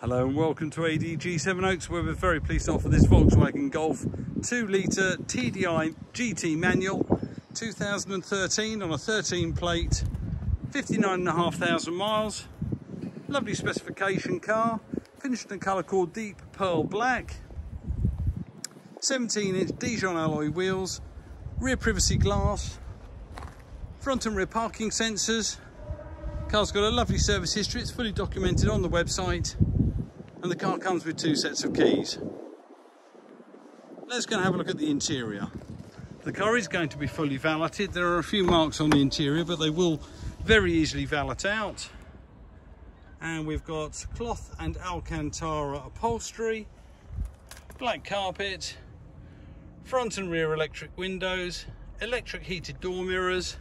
Hello and welcome to ADG Sevenoaks where we're very pleased to offer this Volkswagen Golf 2 litre TDI GT manual 2013 on a 13 plate 59,500 miles. Lovely specification car finished in a colour called deep pearl black. 17 inch Dijon alloy wheels rear privacy glass front and rear parking sensors. Car's got a lovely service history. It's fully documented on the website and the car comes with two sets of keys. Let's go and have a look at the interior. The car is going to be fully valeted. There are a few marks on the interior, but they will very easily valet out. And we've got cloth and Alcantara upholstery, black carpet, front and rear electric windows, electric heated door mirrors,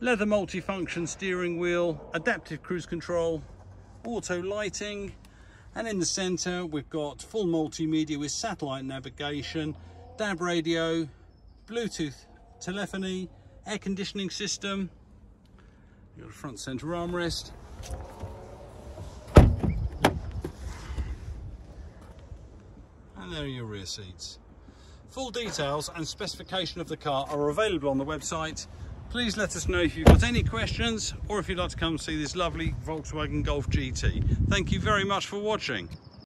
leather multifunction steering wheel, adaptive cruise control, auto lighting, and in the center, we've got full multimedia with satellite navigation, DAB radio, Bluetooth telephony, air conditioning system. Got a front center armrest. And there are your rear seats. Full details and specification of the car are available on the website Please let us know if you've got any questions or if you'd like to come see this lovely Volkswagen Golf GT. Thank you very much for watching.